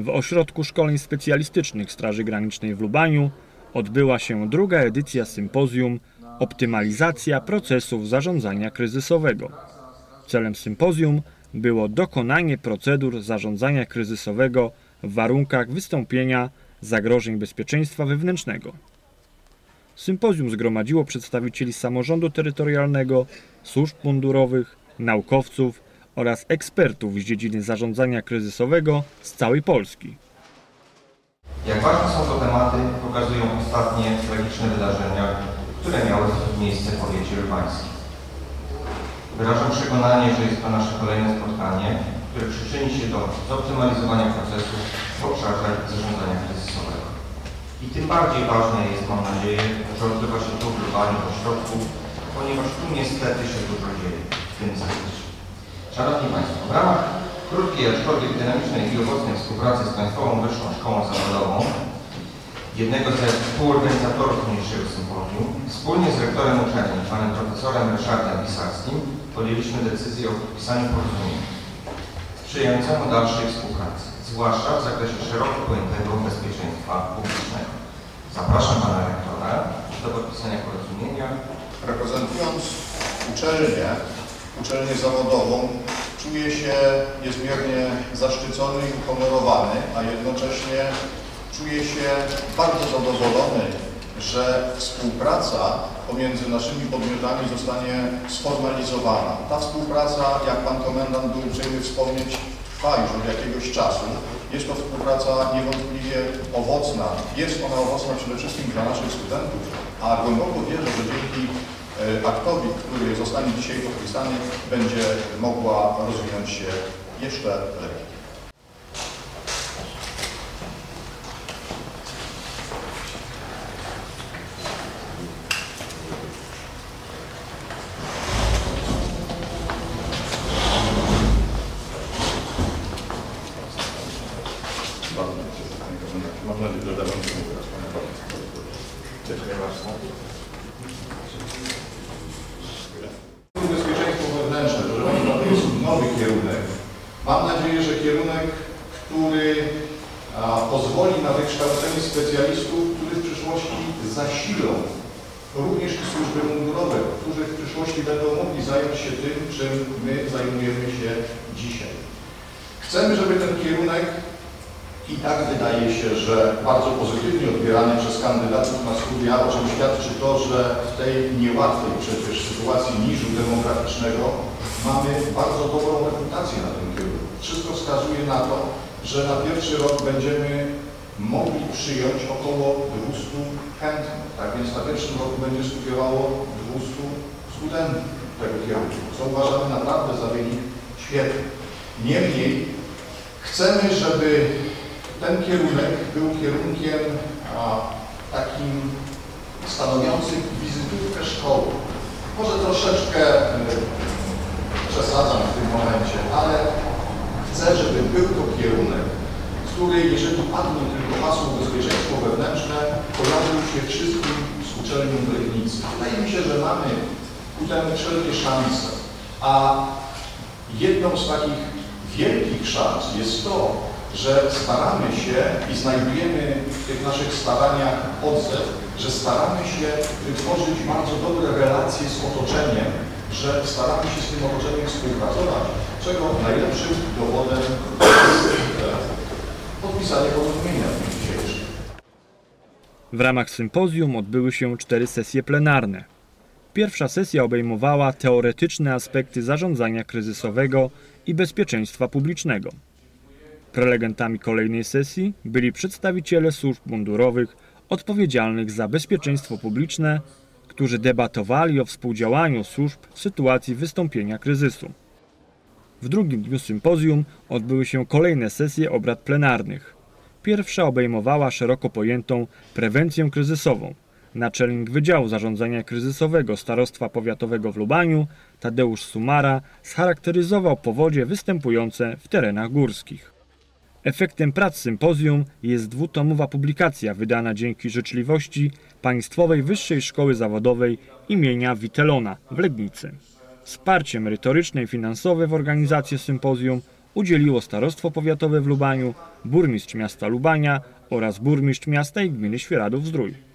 W Ośrodku Szkoleń Specjalistycznych Straży Granicznej w Lubaniu odbyła się druga edycja sympozjum Optymalizacja procesów zarządzania kryzysowego. Celem sympozjum było dokonanie procedur zarządzania kryzysowego w warunkach wystąpienia zagrożeń bezpieczeństwa wewnętrznego. Sympozjum zgromadziło przedstawicieli samorządu terytorialnego, służb mundurowych, naukowców oraz ekspertów z dziedziny zarządzania kryzysowego z całej Polski. Jak ważne są to tematy, pokazują ostatnie tragiczne wydarzenia, które miały miejsce w powiecie lubaniańskim. Wyrażam przekonanie, że jest to nasze kolejne spotkanie, które przyczyni się do zoptymalizowania procesu w obszarze zarządzania kryzysowego. I tym bardziej ważne jest, mam nadzieję, że odbywa się to w Lubaniu ośrodku, ponieważ tu niestety się dużo dzieje w tym zakresie. Szanowni Państwo, w ramach krótkiej, aczkolwiek dynamicznej i owocnej współpracy z Państwową Wyższą Szkołą Zawodową, jednego ze współorganizatorów niniejszego sympozjum, wspólnie z rektorem uczelni, panem profesorem Ryszardem Pisarskim, podjęliśmy decyzję o podpisaniu porozumienia sprzyjającemu dalszej współpracy, zwłaszcza w zakresie szeroko pojętego bezpieczeństwa publicznego. Zapraszam pana rektora do podpisania porozumienia. Reprezentując uczelnię, uczelnię zawodową, czuję się niezmiernie zaszczycony i uhonorowany, a jednocześnie czuję się bardzo zadowolony, że współpraca pomiędzy naszymi podmiotami zostanie sformalizowana. Ta współpraca, jak Pan Komendant był uprzejmy wspomnieć, trwa już od jakiegoś czasu. Jest to współpraca niewątpliwie owocna. Jest ona owocna przede wszystkim dla naszych studentów, a głęboko wierzę, że dzięki aktowi, który zostanie dzisiaj podpisany, będzie mogła rozwinąć się jeszcze lepiej. Mam nadzieję, że się teraz Dziękuję bardzo. Bezpieczeństwo wewnętrzne, proszę Państwa, to jest nowy kierunek. Mam nadzieję, że kierunek, który pozwoli na wykształcenie specjalistów, którzy w przyszłości zasilą również i służby mundurowe, którzy w przyszłości będą mogli zająć się tym, czym my zajmujemy się dzisiaj. Chcemy, żeby ten kierunek i tak wydaje się, że bardzo pozytywnie odbierany przez kandydatów na studia, o czym świadczy to, że w tej niełatwej przecież sytuacji niżu demograficznego mamy bardzo dobrą reputację na tym kierunku. Wszystko wskazuje na to, że na pierwszy rok będziemy mogli przyjąć około 200 chętnych. Tak więc na pierwszym roku będzie studiowało 200 studentów tego kierunku, co uważamy naprawdę za wynik świetny. Niemniej chcemy, żeby ten kierunek był kierunkiem a, takim stanowiącym wizytówkę szkoły. Może troszeczkę y, przesadzam w tym momencie, ale chcę, żeby był to kierunek, który, jeżeli padnie tylko hasło bezpieczeństwo wewnętrzne, pojawił się wszystkim z uczelnią w Legnicy. Wydaje mi się, że mamy temu wszelkie szanse, a jedną z takich wielkich szans jest to, że staramy się i znajdujemy w tych naszych staraniach odzew, że staramy się wytworzyć bardzo dobre relacje z otoczeniem, że staramy się z tym otoczeniem współpracować, czego najlepszym dowodem jest e, podpisanie porozumienia w dniu dzisiejszym. W ramach sympozjum odbyły się cztery sesje plenarne. Pierwsza sesja obejmowała teoretyczne aspekty zarządzania kryzysowego i bezpieczeństwa publicznego. Prelegentami kolejnej sesji byli przedstawiciele służb mundurowych odpowiedzialnych za bezpieczeństwo publiczne, którzy debatowali o współdziałaniu służb w sytuacji wystąpienia kryzysu. W drugim dniu sympozjum odbyły się kolejne sesje obrad plenarnych. Pierwsza obejmowała szeroko pojętą prewencję kryzysową. Naczelnik Wydziału Zarządzania Kryzysowego Starostwa Powiatowego w Lubaniu, Tadeusz Sumara, scharakteryzował powodzie występujące w terenach górskich. Efektem prac sympozjum jest dwutomowa publikacja wydana dzięki życzliwości Państwowej Wyższej Szkoły Zawodowej imienia Witelona w Legnicy. Wsparcie merytoryczne i finansowe w organizację sympozjum udzieliło Starostwo Powiatowe w Lubaniu, burmistrz miasta Lubania oraz burmistrz miasta i gminy Świeradów-Zdrój.